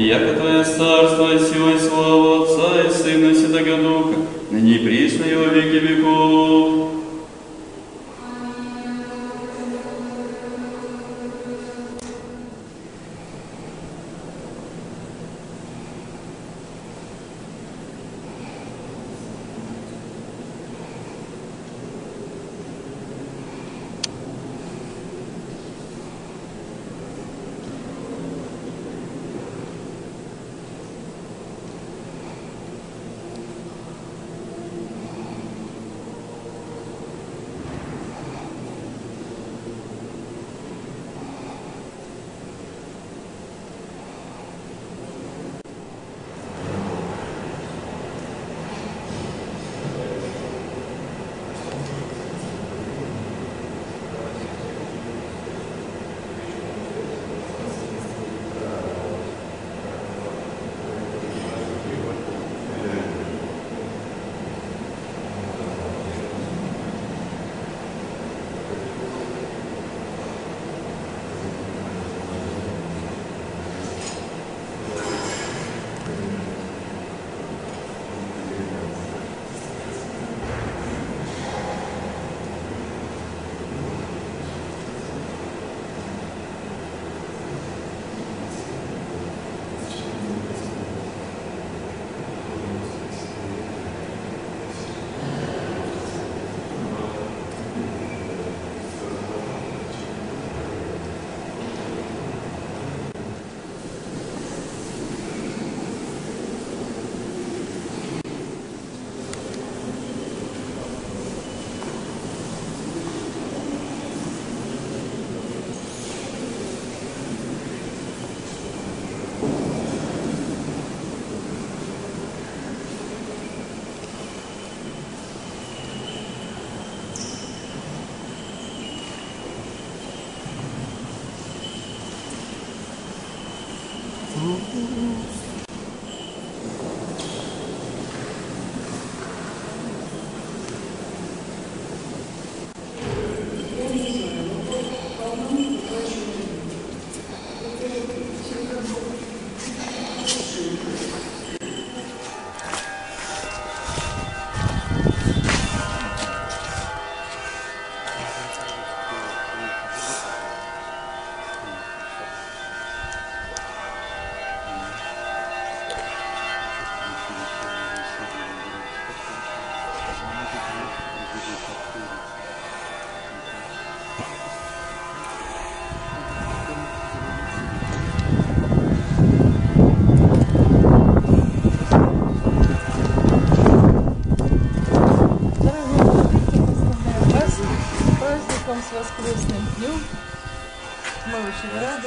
Яко Твое царство, и сила, и слава Отца, и Сына, и Святого Духа, ныне и присно, и во веки веков.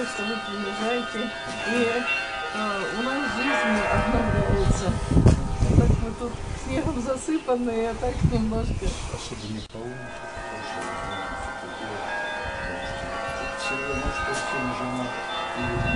Рады, что вы приезжаете. И э, у нас жизнь обновляется. Так мы тут снегом засыпанные, а так немножко. Особо не по улице, Все равно, что все нажимают. И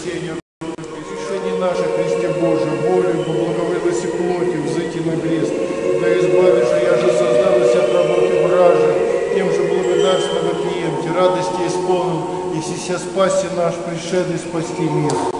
Боиси, спасение Решение наше, Христе Божие, волю, по благоволилоси плоти, взойти на крест. Да избавишь, я же создалась от работы вражи, тем же благодарственного приемте, радости исполнен, и сися спаси наш, пришедший спасти мир.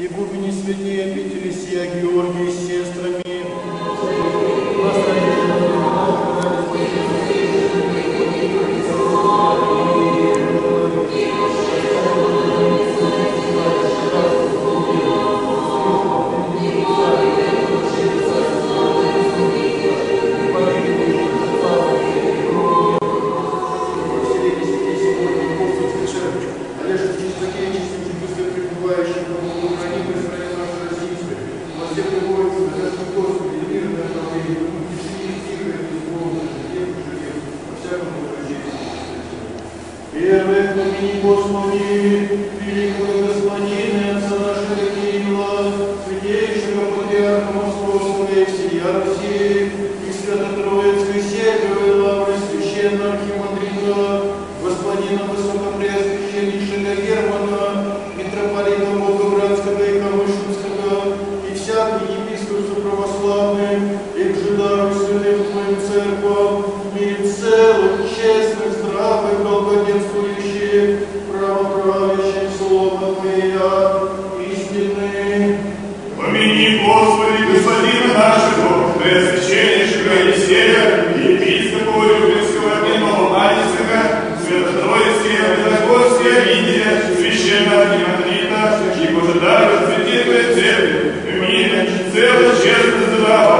и глубине святей обители сия Георгий с сестрами Господи, великую Deus Jesus do.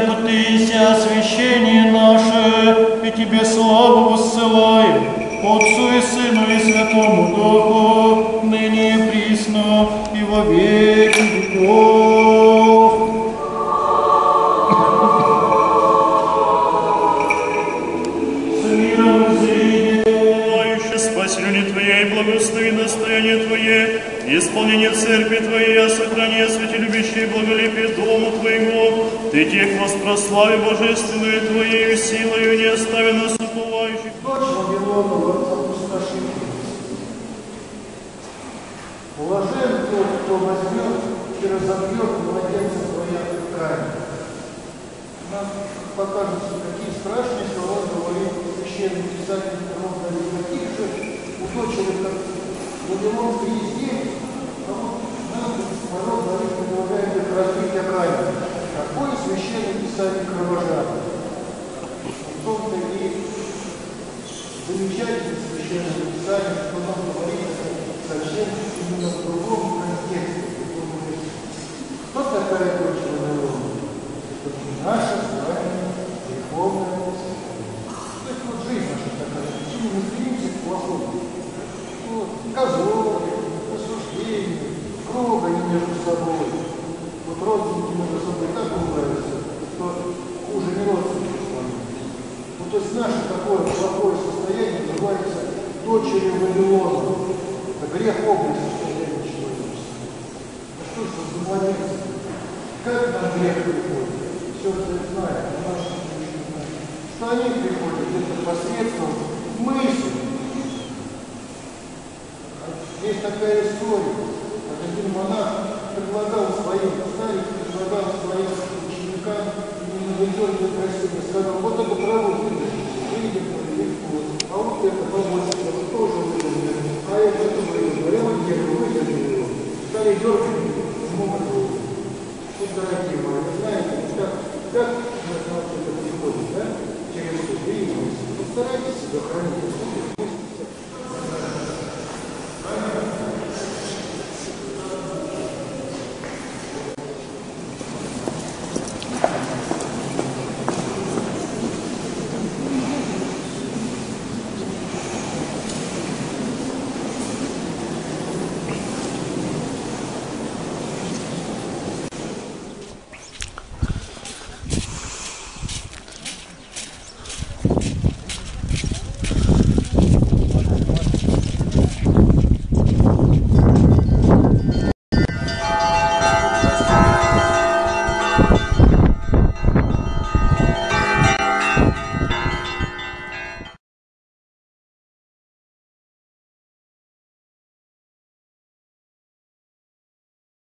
яко Ты есть освящение наше, и Тебе славу воссылаем, Отцу и Сыну и Святому Духу, ныне и присно, и во веки веков. С миром зрение, спасению Твоей, благослови настояние Твое, исполнение церкви Твоей, а сохрани, святилюбящие благолепие Дому Твоего, ты тех воспрослави божественную Твоею силою, не остави нас уповающих. Дочь Вавилонова опустошит. Блажен тот, кто возьмет и разобьет младенца твоя ткань. Нам покажется, какие страшные слова говорит священный писатель Роман таких же удочерных, как Вавилонской езде, а вот нам народ говорит, предлагает их разбить окраину. Какой священный писатель кровожадный. В том-то и замечательно священное писание, что нам говорится совсем именно в другом контексте. Кто такая дочь Вавилона? Наша